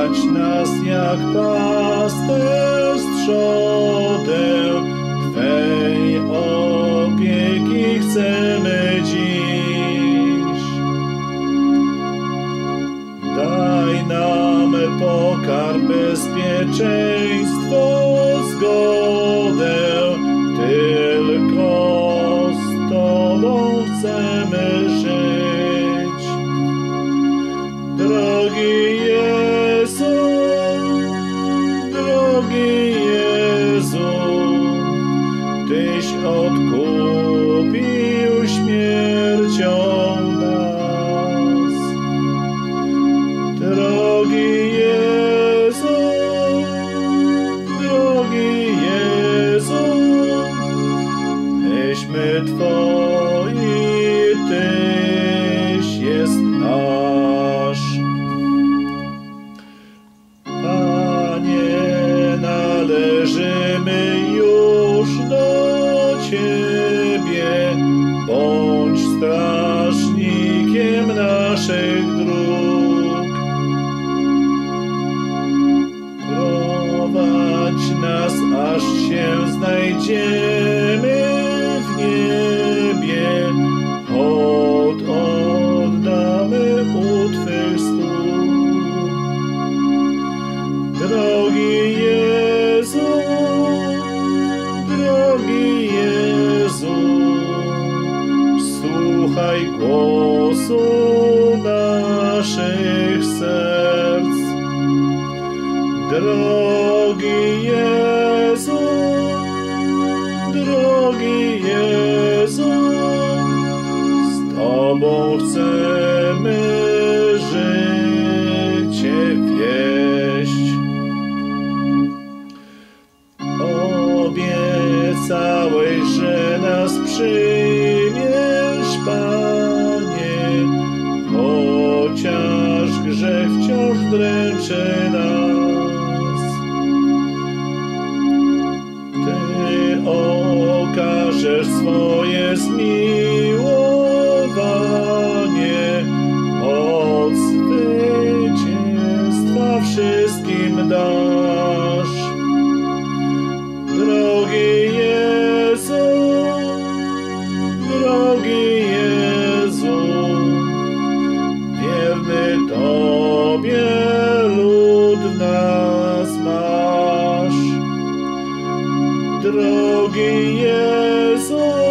Prowadź nas jak pasterz trzodę, Twej opieki chcemy dziś. Daj nam pokarm, bezpieczeństwo, zgodę, Twoi, Tyś jest nasz. Panie, należymy już do Ciebie, słuchaj głosu naszych serc. Drogi Jezu, drogi Jezu, z Tobą chcemy życie wieść. Obiecałeś, że nas przyjmiesz, dręczy nas. Ty okażesz swoje zmiłowanie, od zwycięstwa wszystkim dasz. Drogi Jezu, drogi Jezu, wierny Tobie nas masz. Drogi Jezu,